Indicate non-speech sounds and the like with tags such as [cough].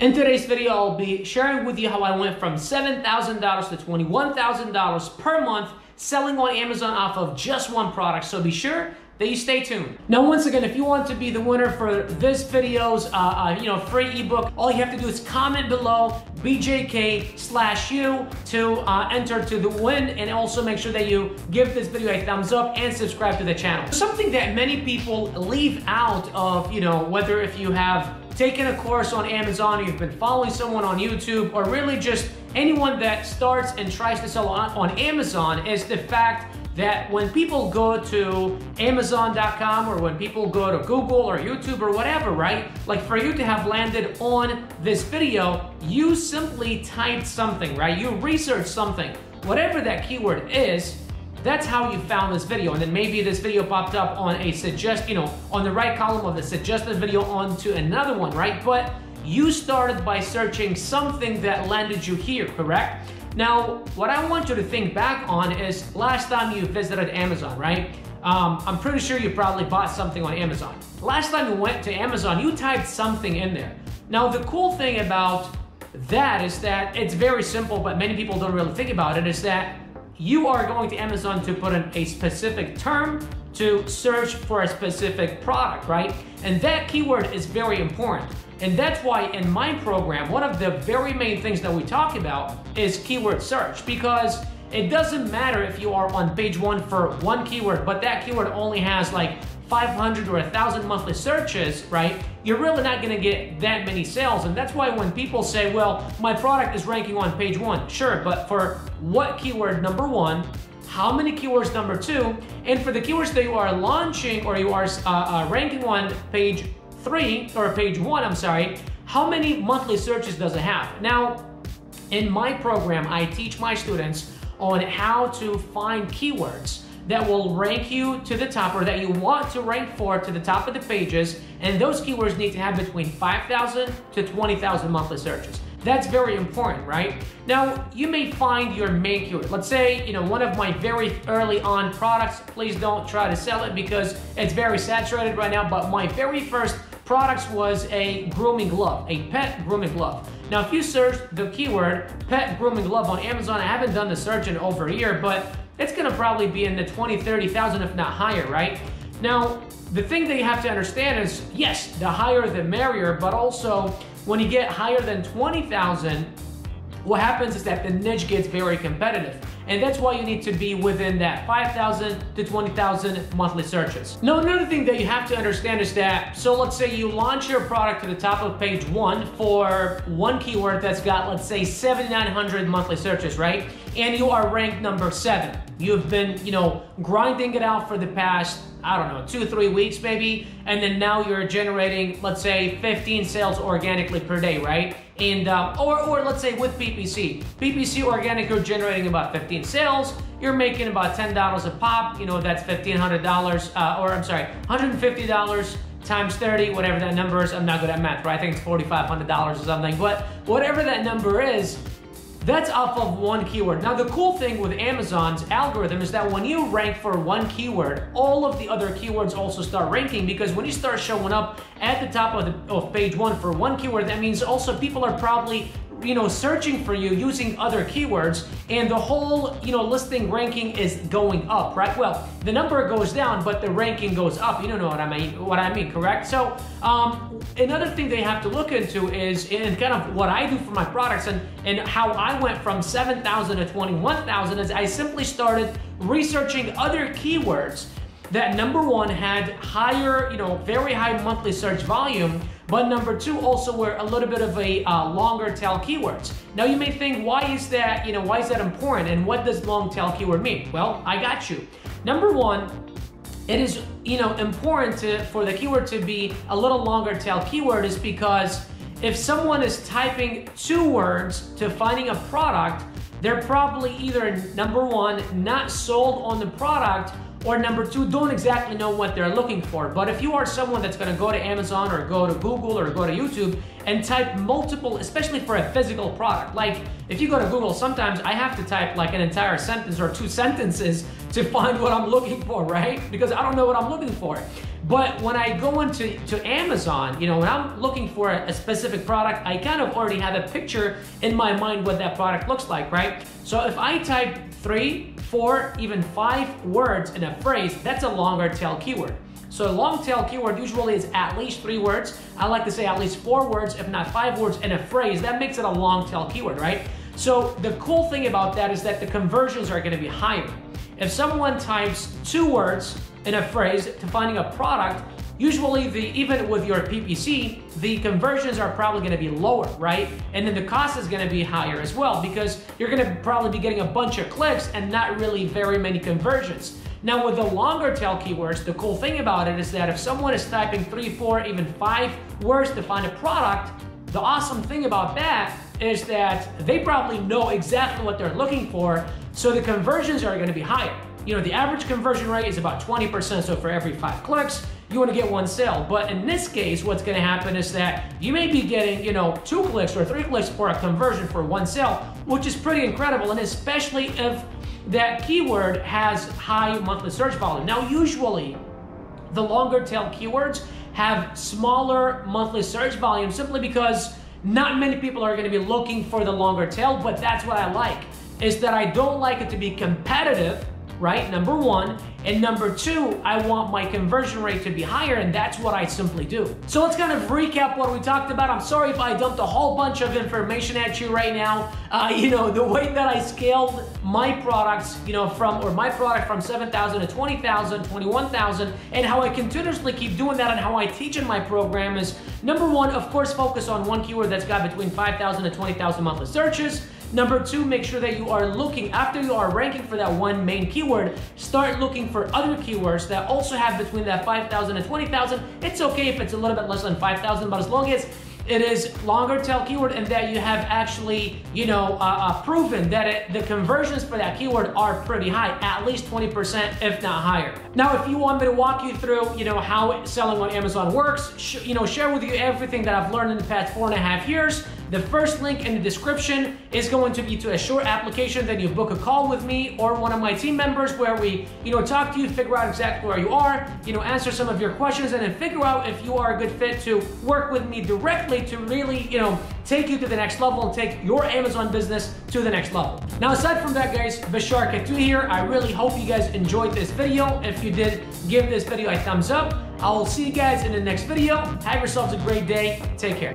In today's video, I'll be sharing with you how I went from $7,000 to $21,000 per month selling on Amazon off of just one product. So be sure that you stay tuned. Now, once again, if you want to be the winner for this video's, uh, uh, you know, free ebook, all you have to do is comment below BJK slash you to uh, enter to the win and also make sure that you give this video a thumbs up and subscribe to the channel. Something that many people leave out of, you know, whether if you have taken a course on Amazon, you've been following someone on YouTube, or really just anyone that starts and tries to sell on, on Amazon is the fact that when people go to Amazon.com or when people go to Google or YouTube or whatever, right? Like for you to have landed on this video, you simply typed something, right? You researched something. Whatever that keyword is, that's how you found this video. And then maybe this video popped up on a suggest, you know, on the right column of the suggested video onto another one, right? But you started by searching something that landed you here, correct? Now, what I want you to think back on is last time you visited Amazon, right? Um, I'm pretty sure you probably bought something on Amazon. Last time you went to Amazon, you typed something in there. Now, the cool thing about that is that it's very simple, but many people don't really think about it, is that you are going to Amazon to put in a specific term to search for a specific product, right? And that keyword is very important. And that's why in my program, one of the very main things that we talk about is keyword search because it doesn't matter if you are on page one for one keyword, but that keyword only has like 500 or 1,000 monthly searches, right? You're really not gonna get that many sales. And that's why when people say, well, my product is ranking on page one, sure, but for what keyword, number one, how many keywords, number two, and for the keywords that you are launching or you are uh, uh, ranking on page three, or page one, I'm sorry, how many monthly searches does it have? Now, in my program, I teach my students on how to find keywords that will rank you to the top or that you want to rank for to the top of the pages. And those keywords need to have between 5,000 to 20,000 monthly searches. That's very important, right? Now, you may find your main keyword. Let's say, you know, one of my very early on products, please don't try to sell it because it's very saturated right now, but my very first products was a grooming glove, a pet grooming glove. Now, if you search the keyword pet grooming glove on Amazon, I haven't done the search in over a year, but it's gonna probably be in the 20, 30,000, if not higher, right? Now, the thing that you have to understand is, yes, the higher the merrier, but also when you get higher than 20,000, what happens is that the niche gets very competitive. And that's why you need to be within that 5,000 to 20,000 monthly searches. Now, another thing that you have to understand is that, so let's say you launch your product to the top of page one for one keyword that's got, let's say 7,900 monthly searches, right? And you are ranked number seven. You've been, you know, grinding it out for the past I don't know, two, three weeks maybe, and then now you're generating, let's say, 15 sales organically per day, right? And, uh, or, or let's say with PPC. PPC organic, you're generating about 15 sales, you're making about $10 a pop, you know, that's $1,500, uh, or I'm sorry, $150 times 30, whatever that number is, I'm not good at math, right? I think it's $4,500 or something, but whatever that number is, that's off of one keyword. Now, the cool thing with Amazon's algorithm is that when you rank for one keyword, all of the other keywords also start ranking because when you start showing up at the top of, the, of page one for one keyword, that means also people are probably you know, searching for you using other keywords and the whole, you know, listing ranking is going up, right? Well, the number goes down, but the ranking goes up. You don't know what I mean, what I mean, correct? So, um, another thing they have to look into is, and kind of what I do for my products and, and how I went from 7,000 to 21,000 is I simply started researching other keywords that number one had higher, you know, very high monthly search volume, but number two also were a little bit of a uh, longer tail keywords. Now you may think, why is that, you know, why is that important and what does long tail keyword mean? Well, I got you. Number one, it is, you know, important to, for the keyword to be a little longer tail keyword is because if someone is typing two words to finding a product, they're probably either number one, not sold on the product or number two, don't exactly know what they're looking for. But if you are someone that's gonna go to Amazon or go to Google or go to YouTube and type multiple, especially for a physical product, like if you go to Google, sometimes I have to type like an entire sentence or two [laughs] sentences to find what I'm looking for, right? Because I don't know what I'm looking for. But when I go into to Amazon, you know, when I'm looking for a, a, specific product, I kind of already have a picture in my mind what that product looks like, right? So if I type three, four, even five words in a phrase, that's a longer tail keyword. So a long tail keyword usually is at least three words. I like to say at least four words, if not five words in a phrase. That makes it a long tail keyword, right? So the cool thing about that is that the conversions are gonna be higher. If someone types two words in a phrase to finding a product, usually the even with your PPC, the conversions are probably going to be lower, right? And then the cost is going to be higher as well because you're going to probably be getting a bunch of clicks and not really very many conversions. Now with the longer tail keywords, the cool thing about it is that if someone is typing three, four, even five words to find a product, the awesome thing about that is that they probably know exactly what they're looking for, so the conversions are gonna be higher. You know, the average conversion rate is about 20%, so for every five clicks, you want to get one sale. But in this case, what's going to happen is that you may be getting, you know, two clicks or three clicks for a conversion for one sale, which is pretty incredible. And especially if that keyword has high monthly search volume. Now, usually, the longer tail keywords have smaller monthly search volume simply because not many people are going to be looking for the longer tail, but that's what I like, is that I don't like it to be competitive right? Number one. And number two, I want my conversion rate to be higher, and that's what I simply do. So let's kind of recap what we talked about. I'm sorry if I dumped a whole bunch of information at you right now. Uh, [laughs] you know, the way that I scaled my products, you know, from, or my product from 7,000 to 20,000, 21,000, and how I continuously keep doing that and how I teach in my program is number one, of course, focus on one keyword that's got between 5,000 to 20,000 monthly searches. Number two, make sure that you are looking, after you are ranking for that one main keyword, start looking for other keywords that also have between that 5,000 and 20,000. It's okay if it's a little bit less than 5,000, but as long as it is longer tail keyword and that you have actually, you know, uh, uh, proven that it, the conversions for that keyword are pretty high, at least 20%, if not higher. Now, if you want me to walk you through, you know, how selling on Amazon works, you know, share with you everything that I've learned in the past four and a half years, the first link in the description is going to be to a short application that you book a call with me or one of my team members where we, you know, talk to you, figure out exactly where you are, you know, answer some of your questions and then figure out if you are a good fit to work with me directly to really, you know, take you to the next level and take your Amazon business to the next level. Now, aside from that, guys, Bashar Katou here. I really hope you guys enjoyed this video. If you did, give this video a thumbs up. I will see you guys in the next video. Have yourselves a great day. Take care.